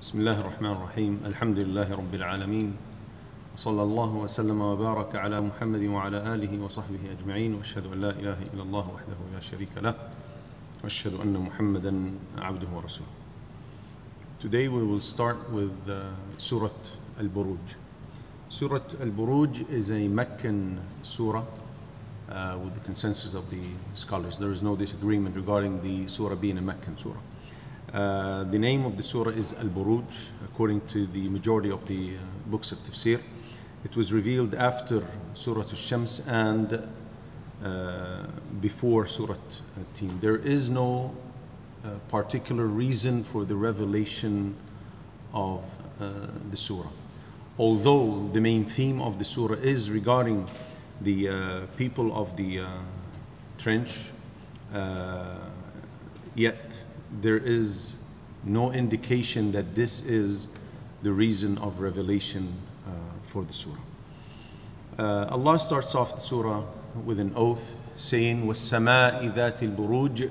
بسم الله الرحمن الرحيم الحمد لله رب العالمين وصلى الله وسلم وبارك على محمد وعلى آله وصحبه أجمعين وأشهد أن لا إله إلا الله وحده لا شريك له وأشهد أن محمدا عبده ورسوله Today we will start with uh, Surah Al-Buruj. Surah Al-Buruj is a Meccan surah uh, with the consensus of the scholars. There is no disagreement regarding the surah being a Meccan surah. Uh, the name of the surah is Al-Buruj, according to the majority of the uh, books of tafsir. It was revealed after Surah Al-Shams and uh, before Surah Al-Tin. There is no uh, particular reason for the revelation of uh, the surah. Although the main theme of the surah is regarding the people of the trench, yet there is no indication that this is the reason of revelation uh, for the surah. Uh, Allah starts off the surah with an oath saying, وَالسَّمَاءِ ذَاتِ الْبُرُوجِ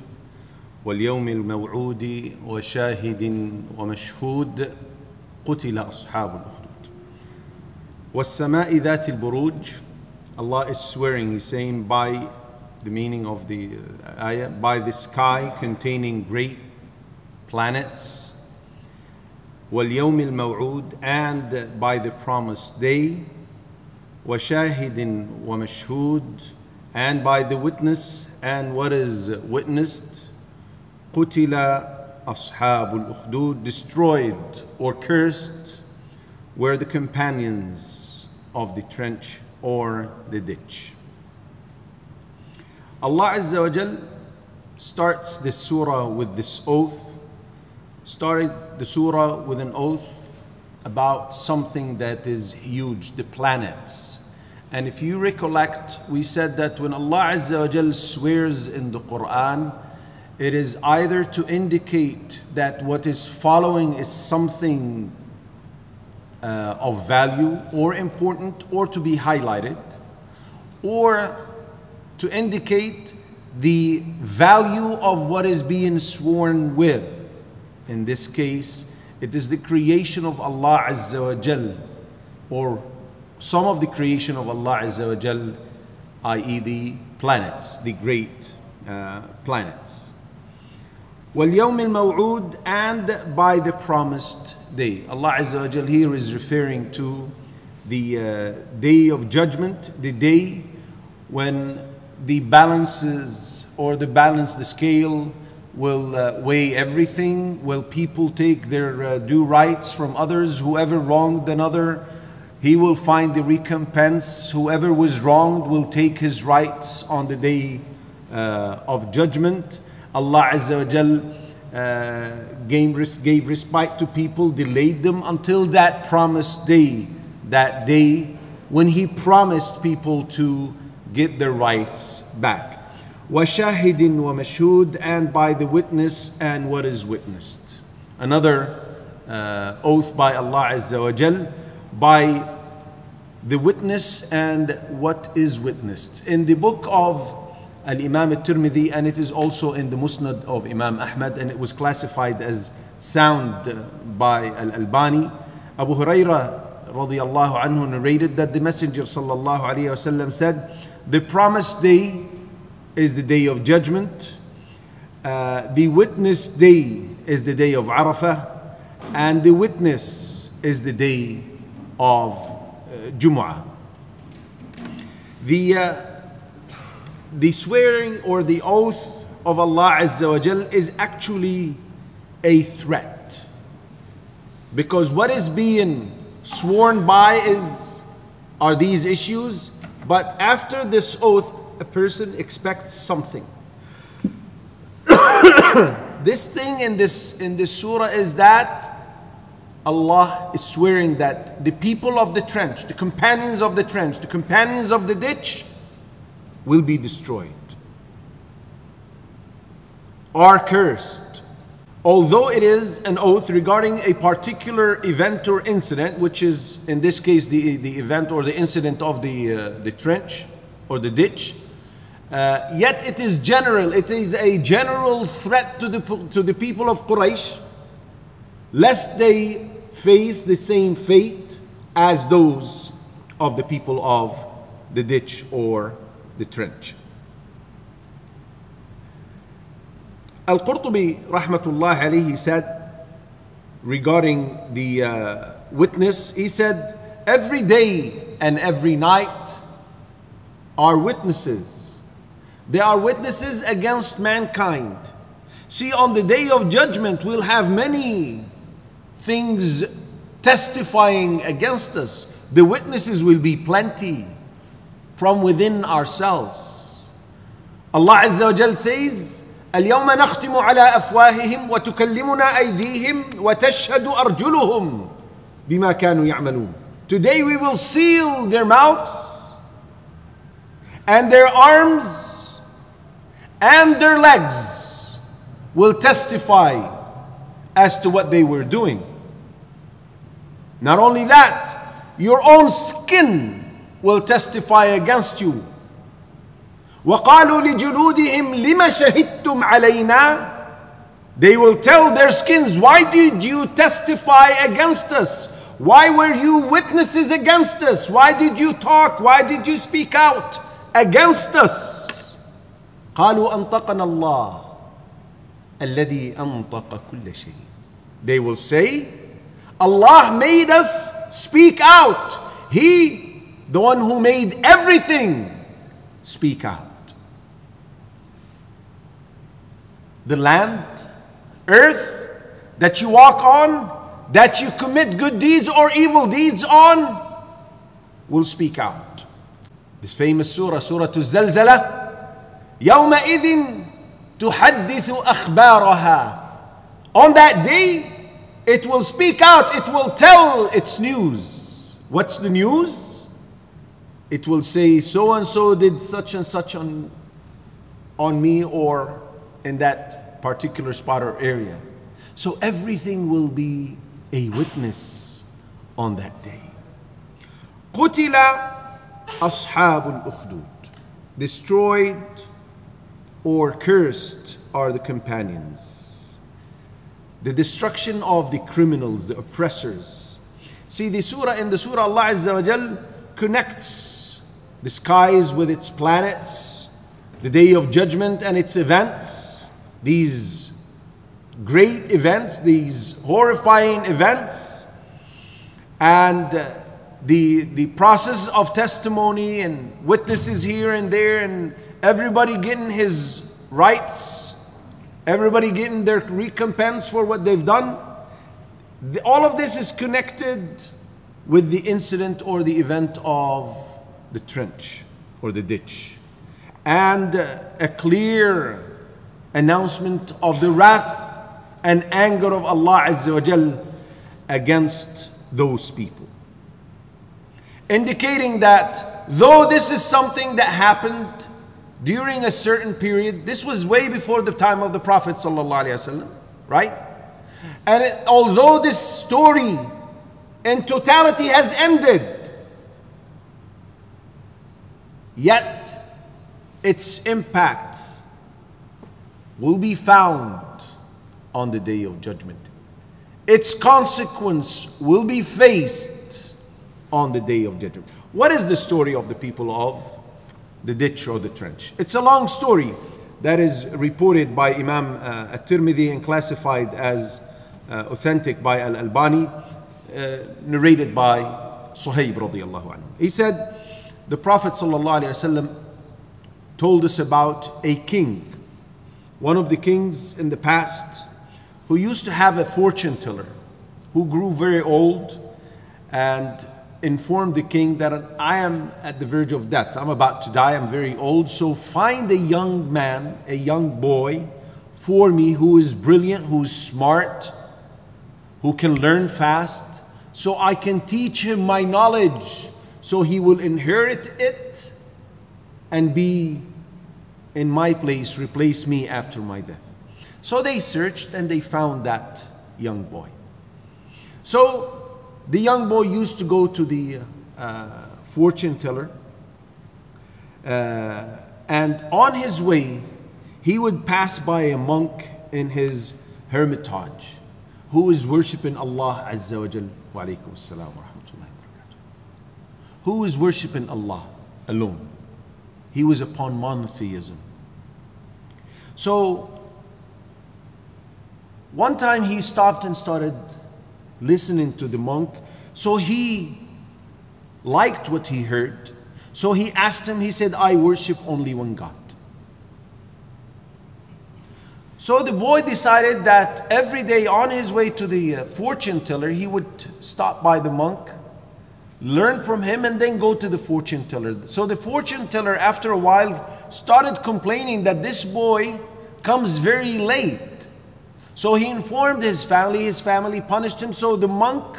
واليوم الموعود وشاهد ومشهود قتل أصحاب الأخدود والسماء ذات البروج Allah is swearing, He's saying by the meaning of the uh, ayah, by the sky containing great planets واليوم الموعود and by the promised day وشاهد ومشهود and by the witness and what is witnessed قتل أصحاب الأخدود destroyed or cursed were the companions of the trench or the ditch. Allah Azza wa Jal starts this surah with this oath, started the surah with an oath about something that is huge, the planets. And if you recollect, we said that when Allah Azza wa swears in the Quran, it is either to indicate that what is following is something uh, of value or important or to be highlighted, or to indicate the value of what is being sworn with. In this case, it is the creation of Allah Azza wa Jal, or some of the creation of Allah Azza wa Jal, i.e., the planets, the great uh, planets. وَالْيَوْمِ الْمَوْعُودِ and by the promised day. Allah Azza wa Jal here is referring to the uh, day of judgment, the day when the balances or the balance, the scale will uh, weigh everything. Will people take their uh, due rights from others? Whoever wronged another, he will find the recompense. Whoever was wronged will take his rights on the day uh, of judgment. Allah Azza wa Jal uh, gave, gave respite to people, delayed them until that promised day, that day when He promised people to get their rights back. وَشَاهِدٍ وَمَشْهُودٍ and by the witness and what is witnessed. Another uh, oath by Allah Azza wa Jal by the witness and what is witnessed. In the book of Al-Imam al-Tirmidhi and it is also in the Musnad of Imam Ahmad and it was classified as sound by Al-Albani. Abu Huraira radiallahu anhu narrated that the Messenger sallallahu alayhi wasallam said, the promised day is the day of judgment. Uh, the witness day is the day of Arafah and the witness is the day of uh, Jumu'ah. The uh, the swearing or the oath of Allah Azza wa Jal is actually a threat. Because what is being sworn by is are these issues, but after this oath, a person expects something. this thing in this in this surah is that Allah is swearing that the people of the trench, the companions of the trench, the companions of the ditch, will be destroyed are cursed. Although it is an oath regarding a particular event or incident, which is in this case the, the event or the incident of the, uh, the trench or the ditch, uh, yet it is general, it is a general threat to the, to the people of Quraysh lest they face the same fate as those of the people of the ditch or the trench. Al-Qurtubi rahmatullah alayhi said regarding the uh, witness, he said, every day and every night are witnesses. They are witnesses against mankind. See, on the day of judgment, we'll have many things testifying against us. The witnesses will be plenty from within ourselves. Allah Azza wa Jal says, اليوم نختم على أفواههم وتكلمنا أيديهم وتشهد أرجلهم بما كانوا يعملون. Today we will seal their mouths and their arms and their legs will testify as to what they were doing. Not only that, your own skin will testify against you. وقالوا لجلودهم لما شهدتم علينا They will tell their skins, why did you testify against us? Why were you witnesses against us? Why did you talk? Why did you speak out against us? قالوا أنطقنا الله الذي أنطق كل شيء. They will say, Allah made us speak out. He, the one who made everything, speak out. The land, earth that you walk on, that you commit good deeds or evil deeds on, will speak out. This famous surah, Surah Al-Zalzala, يومئذ تحدث أخبارها. On that day, it will speak out, it will tell its news. What's the news? It will say, so and so did such and such on, on me or in that particular spot or area. So everything will be a witness on that day. قتل أصحاب الأخدود Destroyed or cursed are the companions. The destruction of the criminals, the oppressors. See, the surah in the surah, Allah Azza wa Jal connects the skies with its planets, the day of judgment and its events, these great events, these horrifying events, and uh, the, the process of testimony and witnesses here and there, and everybody getting his rights, everybody getting their recompense for what they've done. The, all of this is connected with the incident or the event of the trench or the ditch. And a clear announcement of the wrath and anger of Allah Azza wa Jal against those people. Indicating that though this is something that happened during a certain period, this was way before the time of the Prophet Wasallam, right? And it, although this story in totality has ended, yet its impact will be found on the day of judgment. Its consequence will be faced on the day of judgment. What is the story of the people of the ditch or the trench? It's a long story that is reported by Imam uh, at-Tirmidhi and classified as uh, authentic by Al-Albani, uh, narrated by Suhaib radiallahu anhu. He said, the Prophet sallallahu alaihi wasallam told us about a king, one of the kings in the past who used to have a fortune teller who grew very old and informed the king that I am at the verge of death. I'm about to die. I'm very old. So find a young man, a young boy for me who is brilliant, who's smart, who can learn fast, so I can teach him my knowledge so he will inherit it and be in my place, replace me after my death. So they searched and they found that young boy. So the young boy used to go to the uh, fortune teller, uh, and on his way, he would pass by a monk in his hermitage who is worshipping Allah Azza wa Jal. Wa rahmatullahi wa barakatuh. Who is worshipping Allah alone? He was upon monotheism. So, one time he stopped and started listening to the monk. So he liked what he heard. So he asked him, he said, I worship only one God. So the boy decided that every day on his way to the uh, fortune teller, he would stop by the monk, learn from him, and then go to the fortune teller. So the fortune teller, after a while, started complaining that this boy comes very late. So he informed his family, his family punished him. So the monk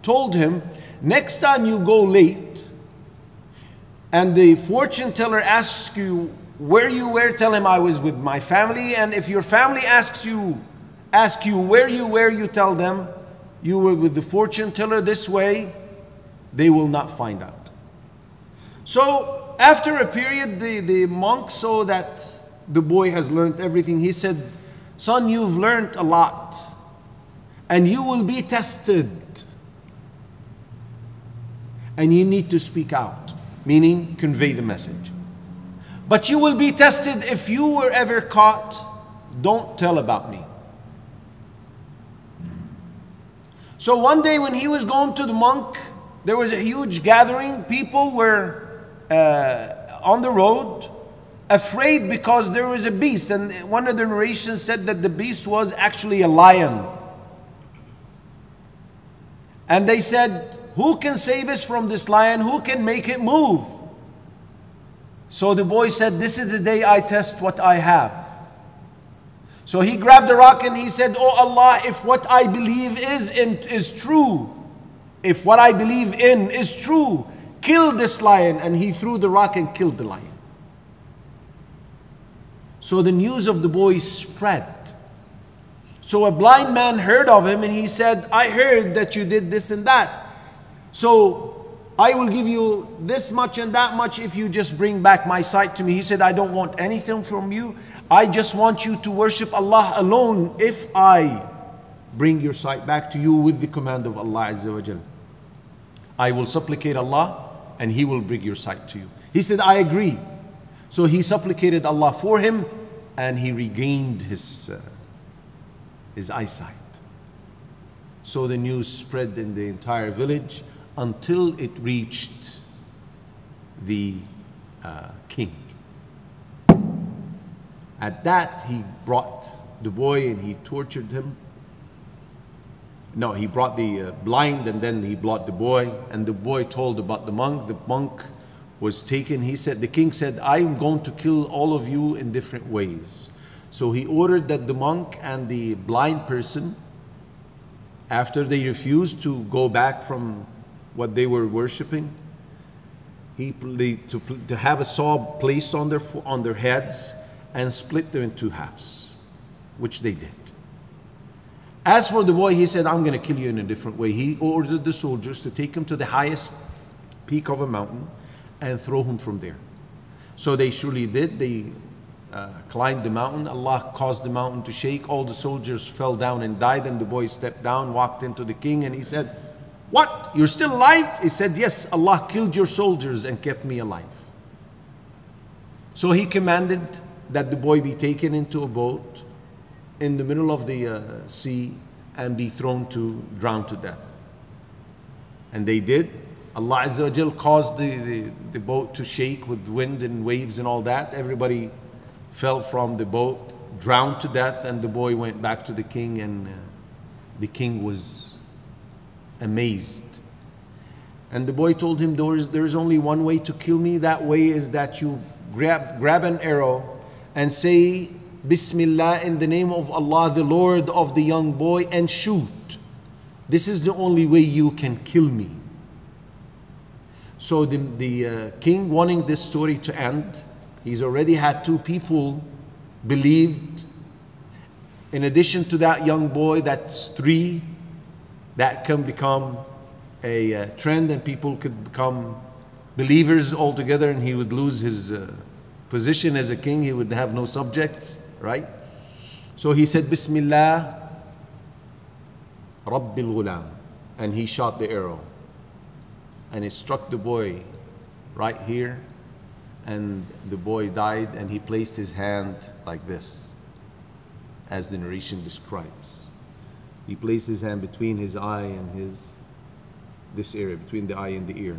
told him, Next time you go late, and the fortune teller asks you where you were, tell him I was with my family. And if your family asks you, ask you where you were, you tell them you were with the fortune teller this way, they will not find out. So after a period, the, the monk saw that the boy has learned everything. He said, Son, you've learned a lot, and you will be tested. And you need to speak out, meaning convey the message. But you will be tested if you were ever caught. Don't tell about me. So one day when he was going to the monk, there was a huge gathering. People were uh, on the road, afraid because there was a beast. And one of the narrations said that the beast was actually a lion. And they said, Who can save us from this lion? Who can make it move? So the boy said, This is the day I test what I have. So he grabbed the rock and he said, Oh Allah, if what I believe is, in, is true, if what I believe in is true, kill this lion. And he threw the rock and killed the lion. So the news of the boy spread. So a blind man heard of him and he said, I heard that you did this and that. So I will give you this much and that much if you just bring back my sight to me. He said, I don't want anything from you. I just want you to worship Allah alone if I bring your sight back to you with the command of Allah Azza wa. I will supplicate Allah and He will bring your sight to you. He said, I agree. So he supplicated Allah for him and he regained his, uh, his eyesight. So the news spread in the entire village until it reached the uh, king. At that, he brought the boy and he tortured him. No, he brought the uh, blind and then he brought the boy. And the boy told about the monk. The monk was taken. He said, The king said, I am going to kill all of you in different ways. So he ordered that the monk and the blind person, after they refused to go back from what they were worshiping. He, to, to have a saw placed on their, on their heads and split them in two halves, which they did. As for the boy, he said, I'm going to kill you in a different way. He ordered the soldiers to take him to the highest peak of a mountain and throw him from there. So they surely did. They uh, climbed the mountain. Allah caused the mountain to shake. All the soldiers fell down and died. And the boy stepped down, walked into the king, and he said, what? You're still alive? He said, Yes, Allah killed your soldiers and kept me alive. So he commanded that the boy be taken into a boat in the middle of the uh, sea and be thrown to drown to death. And they did. Allah Azza wa Jal caused the, the, the boat to shake with wind and waves and all that. Everybody fell from the boat, drowned to death, and the boy went back to the king, and uh, the king was amazed. And the boy told him, there is, there is only one way to kill me. That way is that you grab, grab an arrow and say, Bismillah, in the name of Allah, the Lord of the young boy, and shoot. This is the only way you can kill me. So the, the uh, king wanting this story to end, he's already had two people believed. In addition to that young boy, that's three that can become a uh, trend and people could become believers altogether and he would lose his uh, position as a king. He would have no subjects, right? So he said, Bismillah, Rabbil Ghulam. And he shot the arrow and it struck the boy right here and the boy died and he placed his hand like this as the narration describes. He placed his hand between his eye and his this area between the eye and the ear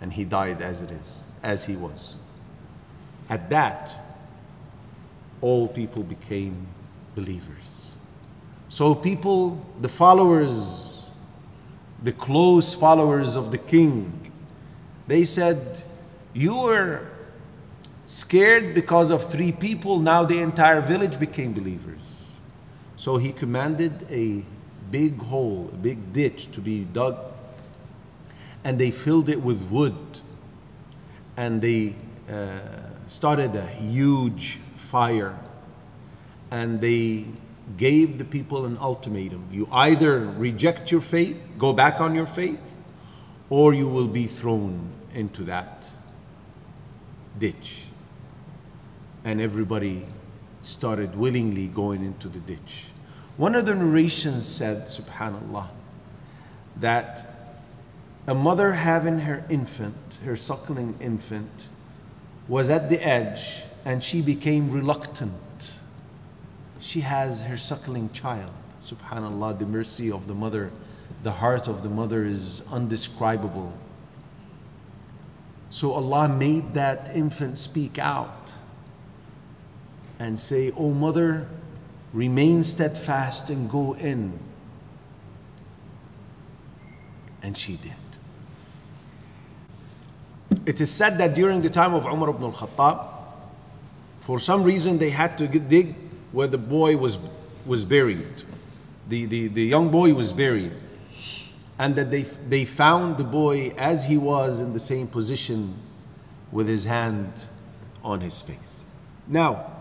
and he died as it is as he was. At that all people became believers. So people the followers the close followers of the king. They said you were scared because of three people. Now the entire village became believers. So he commanded a big hole a big ditch to be dug and they filled it with wood. And they uh, started a huge fire. And they gave the people an ultimatum you either reject your faith go back on your faith or you will be thrown into that ditch and everybody started willingly going into the ditch one of the narrations said subhanallah that a mother having her infant, her suckling infant, was at the edge and she became reluctant. She has her suckling child. Subhanallah, the mercy of the mother, the heart of the mother is undescribable. So Allah made that infant speak out and say, O mother, remain steadfast and go in. And she did. It is said that during the time of Umar ibn al-Khattab, for some reason they had to dig where the boy was, was buried. The, the, the young boy was buried. And that they, they found the boy as he was in the same position with his hand on his face. Now,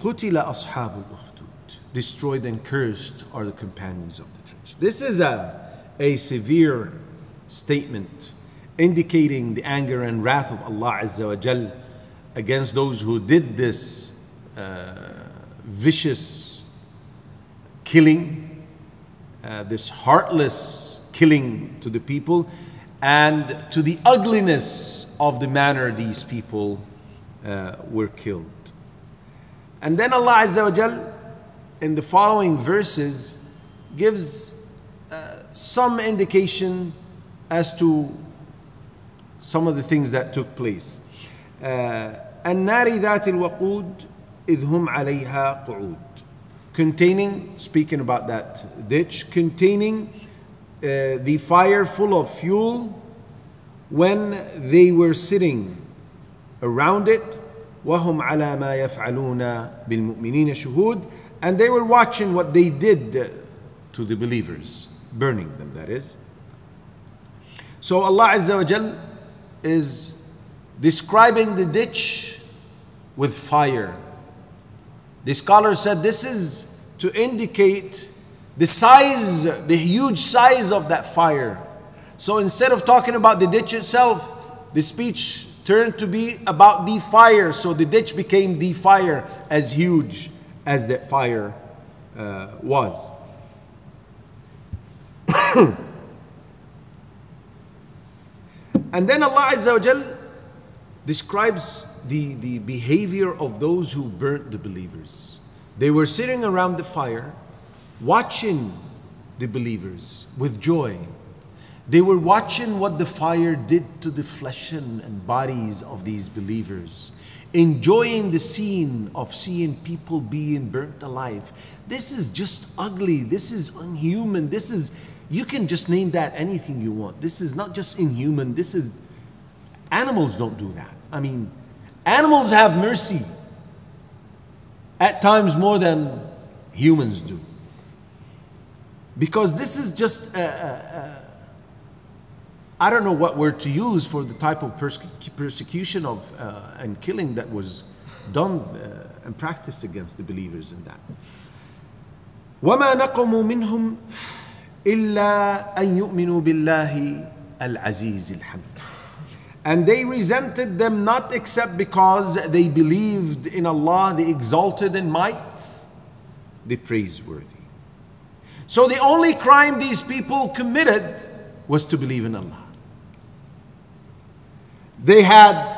قتل أصحاب الأخدود destroyed and cursed are the companions of the trench. This is a, a severe statement indicating the anger and wrath of Allah Azza wa Jal against those who did this uh, vicious killing, uh, this heartless killing to the people, and to the ugliness of the manner these people uh, were killed. And then Allah Azza wa Jal in the following verses gives uh, some indication as to some of the things that took place. النار ذات الوقود إذ هم عليها قعود containing speaking about that ditch containing uh, the fire full of fuel when they were sitting around it وهم على ما يفعلون بالمؤمنين شهود and they were watching what they did to the believers burning them that is so Allah Azza wa Jal is describing the ditch with fire. The scholar said this is to indicate the size, the huge size of that fire. So instead of talking about the ditch itself, the speech turned to be about the fire. So the ditch became the fire as huge as that fire uh, was. And then Allah Azza wa Jal describes the, the behavior of those who burnt the believers. They were sitting around the fire, watching the believers with joy. They were watching what the fire did to the flesh and, bodies of these believers, enjoying the scene of seeing people being burnt alive. This is just ugly. This is unhuman. This is you can just name that anything you want. This is not just inhuman. This is, animals don't do that. I mean, animals have mercy at times more than humans do. Because this is just, I don't know what word to use for the type of perse persecution of uh, and killing that was done uh, and practiced against the believers in that. وما نقموا منهم إلا أن يؤمنوا بالله العزيز الحميد and they resented them not except because they believed in Allah the exalted in might the praiseworthy. So the only crime these people committed was to believe in Allah. They had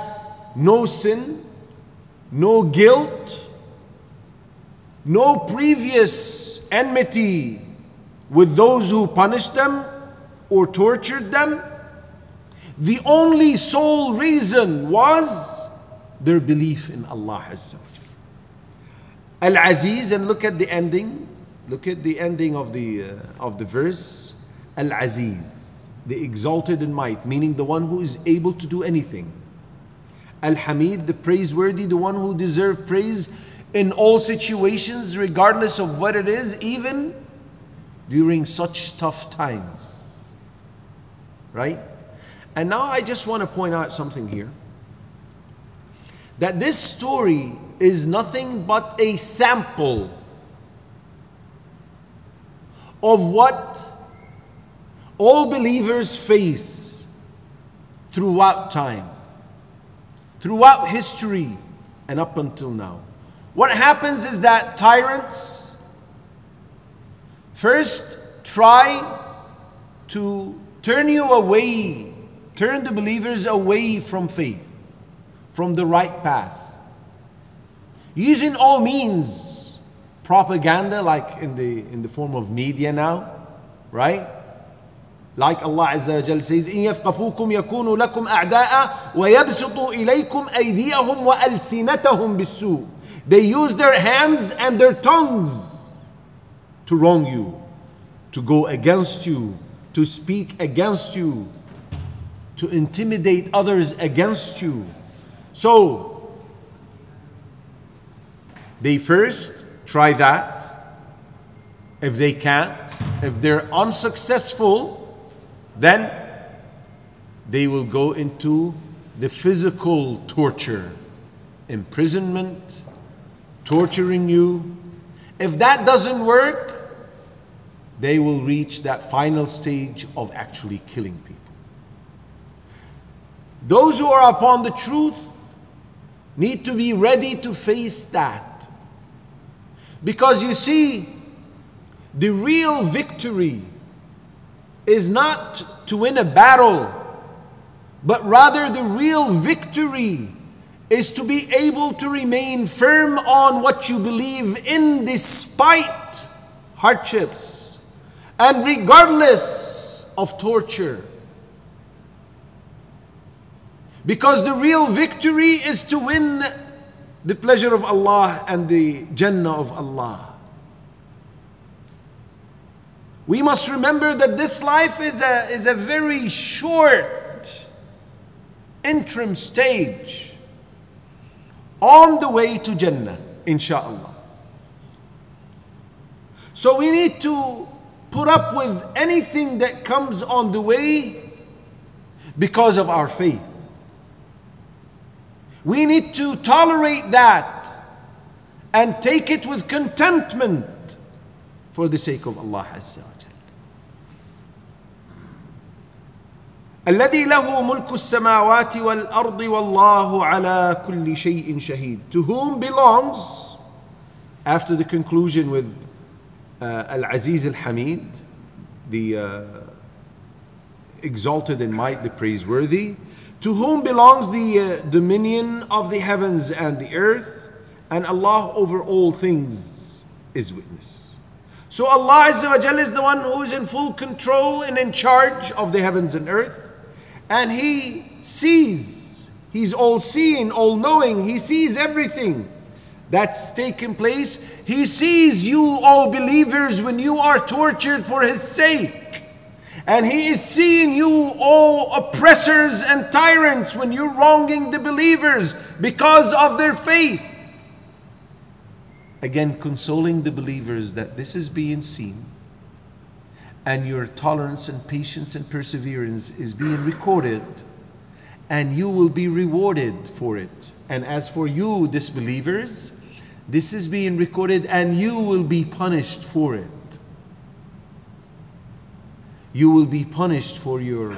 no sin, no guilt, no previous enmity with those who punished them or tortured them. The only sole reason was their belief in Allah Azza wa Al Aziz, and look at the ending. Look at the ending of the, uh, of the verse. Al Aziz, the exalted in might, meaning the one who is able to do anything. Al Hamid, the praiseworthy, the one who deserves praise in all situations, regardless of what it is, even during such tough times. Right? And now I just want to point out something here that this story is nothing but a sample of what all believers face throughout time, throughout history, and up until now. What happens is that tyrants first try to turn you away, turn the believers away from faith from the right path. Using all means, propaganda like in the, in the form of media now, right? Like Allah Azza wa Jal says, إن يثقفوكم يكونوا لكم أعداء ويبسطوا إليكم أيديهم وألسنتهم بالسوء. They use their hands and their tongues to wrong you, to go against you, to speak against you, to intimidate others against you. So, they first try that. If they can't, if they're unsuccessful, then they will go into the physical torture, imprisonment, torturing you. If that doesn't work, they will reach that final stage of actually killing people. Those who are upon the truth need to be ready to face that. Because you see, the real victory is not to win a battle, but rather the real victory is to be able to remain firm on what you believe in despite hardships and regardless of torture. Because the real victory is to win the pleasure of Allah and the Jannah of Allah. We must remember that this life is a, is a very short interim stage on the way to Jannah, inshallah. So we need to put up with anything that comes on the way because of our faith. We need to tolerate that and take it with contentment for the sake of Allah Azza wa الذي له ملك السماوات والأرض والله على كل شيء شهيد To whom belongs after the conclusion with uh, Al-Aziz Al-Hamid the uh, exalted in might the praiseworthy to whom belongs the uh, dominion of the heavens and the earth, and Allah over all things is witness. So Allah Azza is the one who is in full control and in charge of the heavens and earth, and He sees, He's all seeing, all knowing, He sees everything that's taken place. He sees you, all believers, when you are tortured for His sake. And he is seeing you, all oppressors and tyrants, when you're wronging the believers because of their faith. Again, consoling the believers that this is being seen and your tolerance and patience and perseverance is being recorded and you will be rewarded for it. And as for you, disbelievers, this is being recorded and you will be punished for it you will be punished for your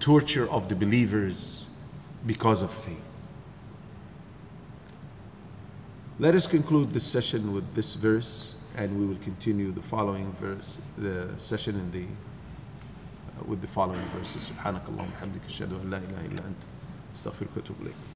torture of the believers because of faith. Let us conclude this session with this verse, and we will continue the following verse, the session in the uh, with the following verses. سبحانك اللهم وبحمدك أشهد أن لا إله إلا أنت أستغفرك وأتوب إليك.